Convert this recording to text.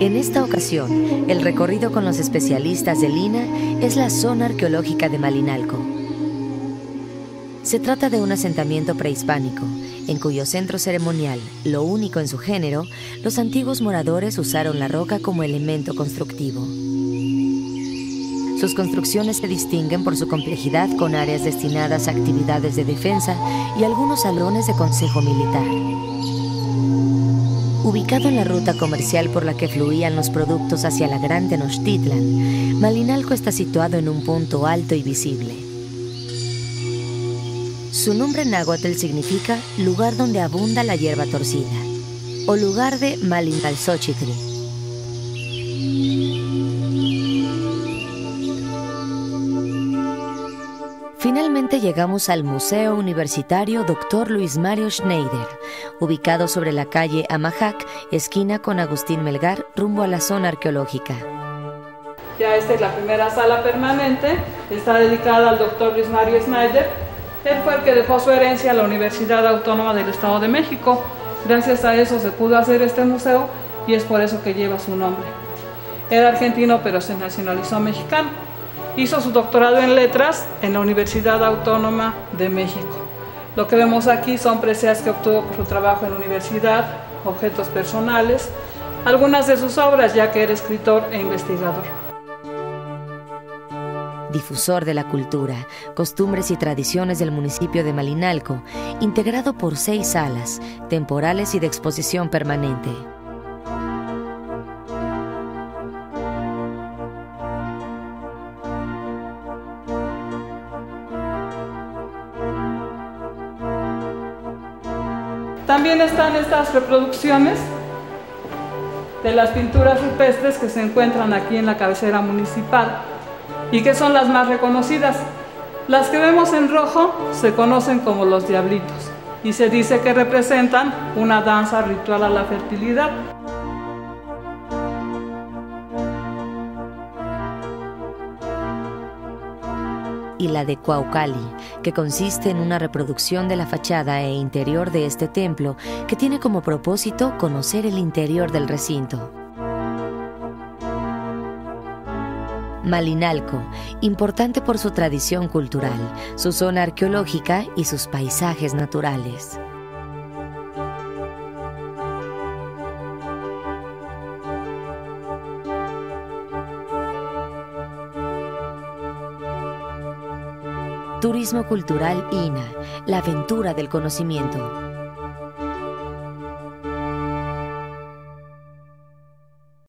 En esta ocasión, el recorrido con los especialistas de Lina es la zona arqueológica de Malinalco. Se trata de un asentamiento prehispánico, en cuyo centro ceremonial, lo único en su género, los antiguos moradores usaron la roca como elemento constructivo. Sus construcciones se distinguen por su complejidad con áreas destinadas a actividades de defensa y algunos salones de consejo militar. Ubicado en la ruta comercial por la que fluían los productos hacia la Gran Tenochtitlan, Malinalco está situado en un punto alto y visible. Su nombre náhuatl significa lugar donde abunda la hierba torcida o lugar de Malinalxochitl Finalmente llegamos al Museo Universitario Dr. Luis Mario Schneider, ubicado sobre la calle Amajac, esquina con Agustín Melgar, rumbo a la zona arqueológica. Ya esta es la primera sala permanente, está dedicada al Dr. Luis Mario Schneider. Él fue el que dejó su herencia a la Universidad Autónoma del Estado de México. Gracias a eso se pudo hacer este museo y es por eso que lleva su nombre. Era argentino pero se nacionalizó mexicano. Hizo su doctorado en letras en la Universidad Autónoma de México. Lo que vemos aquí son preseas que obtuvo por su trabajo en universidad, objetos personales, algunas de sus obras ya que era escritor e investigador. Difusor de la cultura, costumbres y tradiciones del municipio de Malinalco, integrado por seis salas, temporales y de exposición permanente. También están estas reproducciones de las pinturas rupestres que se encuentran aquí en la cabecera municipal y que son las más reconocidas. Las que vemos en rojo se conocen como los diablitos y se dice que representan una danza ritual a la fertilidad. Y la de Cuaucali, que consiste en una reproducción de la fachada e interior de este templo que tiene como propósito conocer el interior del recinto. Malinalco, importante por su tradición cultural, su zona arqueológica y sus paisajes naturales. Turismo Cultural INA, la aventura del conocimiento.